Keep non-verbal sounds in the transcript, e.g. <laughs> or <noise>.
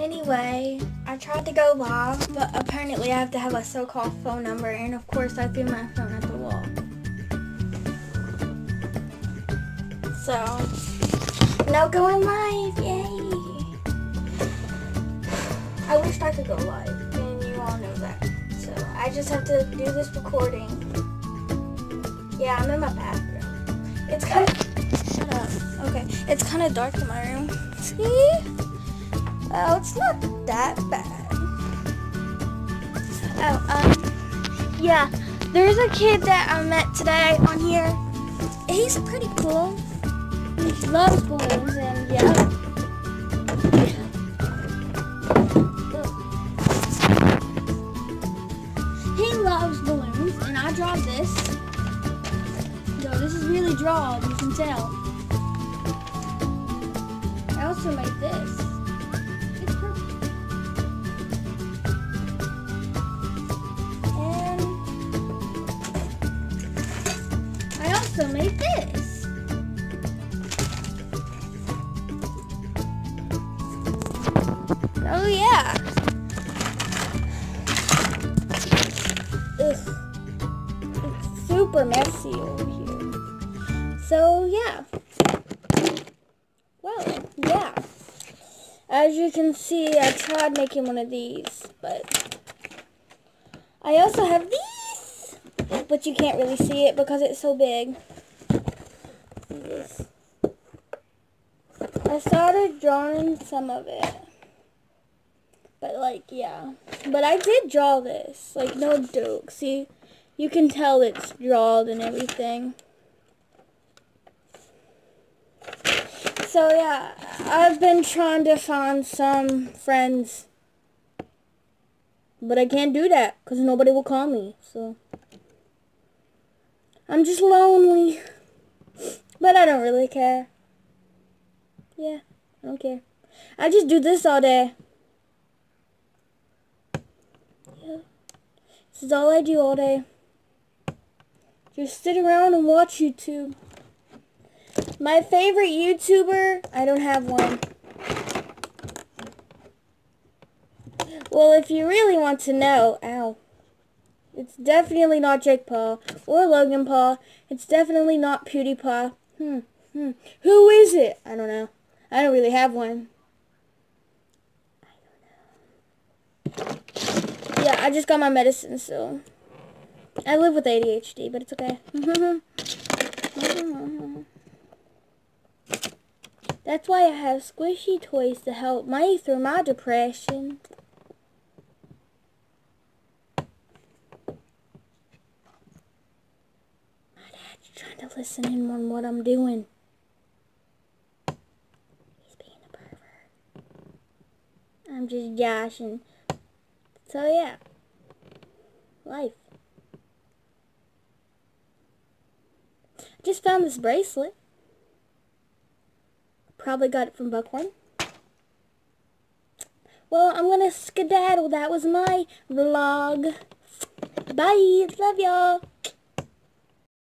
Anyway, I tried to go live, but apparently I have to have a so-called phone number, and of course I threw my phone at the wall. So, no going live, yay! I wish I could go live, and you all know that. So, I just have to do this recording. Yeah, I'm in my bathroom. It's kind of, shut up. Okay, it's kind of dark in my room. See? Oh, it's not that bad. Oh, um, yeah. There's a kid that I met today on here. He's pretty cool. He loves balloons and yeah. He loves balloons and I draw this. Yo, this is really drawn, you can tell. I also made this. Also made this. Oh yeah. Ugh. It's super messy over here. So yeah. Well, yeah. As you can see, I tried making one of these, but I also have these, but you can't really see it because it's so big. I started drawing some of it. But like, yeah. But I did draw this. Like, no joke. See, you can tell it's drawn and everything. So yeah, I've been trying to find some friends. But I can't do that because nobody will call me. So I'm just lonely. But I don't really care. Yeah, I don't care. I just do this all day. Yeah. This is all I do all day. Just sit around and watch YouTube. My favorite YouTuber, I don't have one. Well, if you really want to know, ow. It's definitely not Jake Paul or Logan Paul. It's definitely not PewDiePie. Hmm, hmm. Who is it? I don't know. I don't really have one. Yeah, I just got my medicine, so. I live with ADHD, but it's okay. <laughs> That's why I have squishy toys to help me through my depression. My to listen in on what I'm doing. He's being a pervert. I'm just joshing. So yeah. Life. I Just found this bracelet. Probably got it from Buckhorn. Well, I'm going to skedaddle. That was my vlog. Bye. Love y'all.